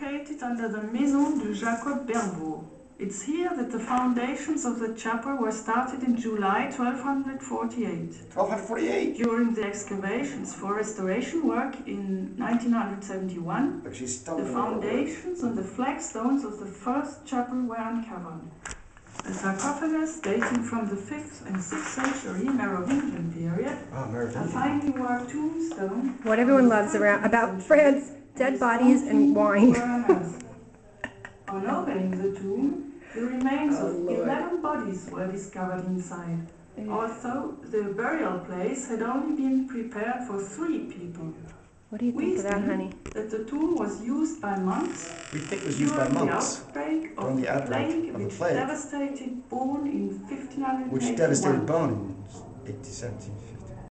Located under the Maison de Jacob Berbeau. It's here that the foundations of the chapel were started in July 1248. 1248. During the excavations for restoration work in 1971, the foundations and the flagstones of the first chapel were uncovered. A sarcophagus dating from the 5th and 6th century Merovingian period, Oh, a finely worked tombstone. What everyone loves around about France: dead bodies and wine. On opening the tomb, the remains Oh, of Lord. 11 bodies were discovered inside. Although the burial place had only been prepared for three people. What do you think of that, honey? That the tomb was used by monks We think it was used by monks, the outbreak of During the the outbreak plague of the which plague. devastated Beaune in 1581. which devastated Beaune in 1817.